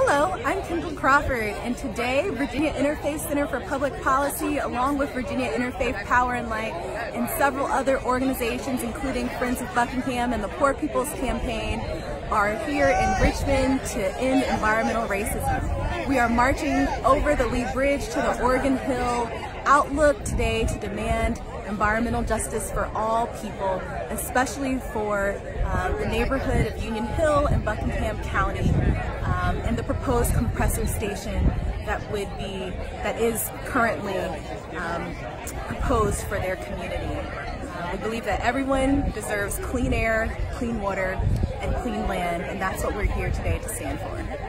Hello, I'm Kendyl Crawford, and today Virginia Interfaith Center for Public Policy, along with Virginia Interfaith Power and Light, and several other organizations, including Friends of Buckingham and the Poor People's Campaign, are here in Richmond to end environmental racism. We are marching over the Lee Bridge to the Oregon Hill Outlook today to demand environmental justice for all people, especially for uh, the neighborhood of Union Hill and Buckingham County proposed compressor station that would be, that is currently um, proposed for their community. Uh, we believe that everyone deserves clean air, clean water, and clean land, and that's what we're here today to stand for.